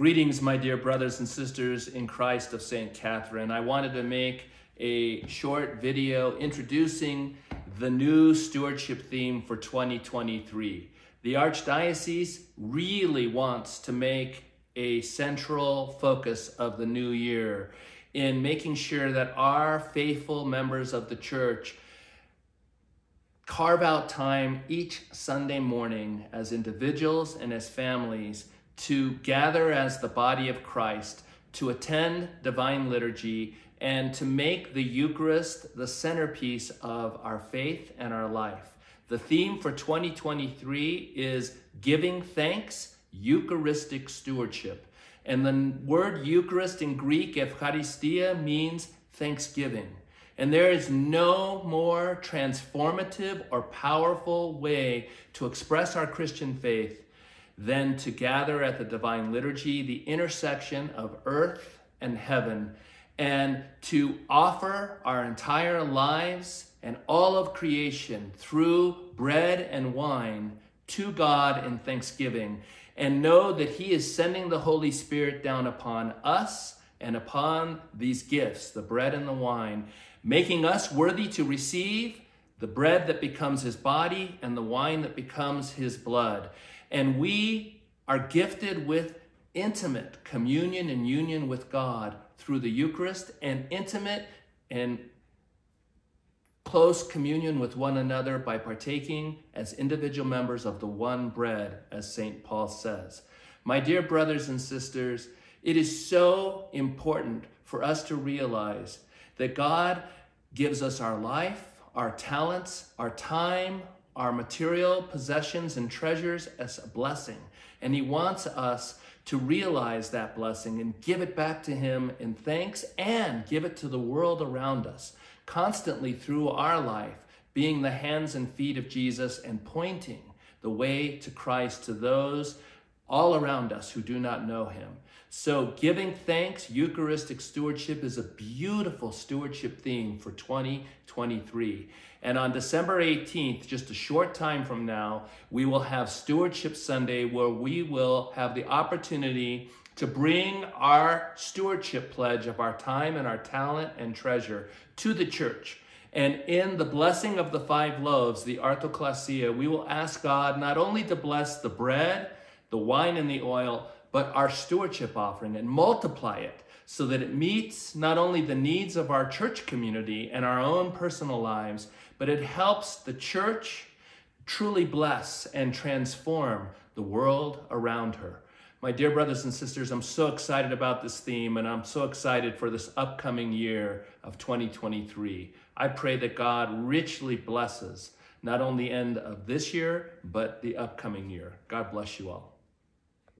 Greetings, my dear brothers and sisters in Christ of St. Catherine. I wanted to make a short video introducing the new stewardship theme for 2023. The Archdiocese really wants to make a central focus of the new year in making sure that our faithful members of the church carve out time each Sunday morning as individuals and as families to gather as the body of Christ, to attend divine liturgy, and to make the Eucharist the centerpiece of our faith and our life. The theme for 2023 is giving thanks, Eucharistic stewardship. And the word Eucharist in Greek, Eucharistia, means thanksgiving. And there is no more transformative or powerful way to express our Christian faith than to gather at the divine liturgy, the intersection of earth and heaven, and to offer our entire lives and all of creation through bread and wine to God in thanksgiving, and know that He is sending the Holy Spirit down upon us and upon these gifts, the bread and the wine, making us worthy to receive the bread that becomes His body and the wine that becomes His blood. And we are gifted with intimate communion and union with God through the Eucharist and intimate and close communion with one another by partaking as individual members of the one bread, as St. Paul says. My dear brothers and sisters, it is so important for us to realize that God gives us our life, our talents, our time, our material possessions and treasures as a blessing. And He wants us to realize that blessing and give it back to Him in thanks and give it to the world around us, constantly through our life, being the hands and feet of Jesus and pointing the way to Christ to those all around us who do not know Him. So, giving thanks, Eucharistic stewardship is a beautiful stewardship theme for 2023. And on December 18th, just a short time from now, we will have Stewardship Sunday where we will have the opportunity to bring our stewardship pledge of our time and our talent and treasure to the church. And in the blessing of the five loaves, the Artoklasia, we will ask God not only to bless the bread, the wine, and the oil, but our stewardship offering and multiply it so that it meets not only the needs of our church community and our own personal lives, but it helps the church truly bless and transform the world around her. My dear brothers and sisters, I'm so excited about this theme and I'm so excited for this upcoming year of 2023. I pray that God richly blesses not only the end of this year, but the upcoming year. God bless you all.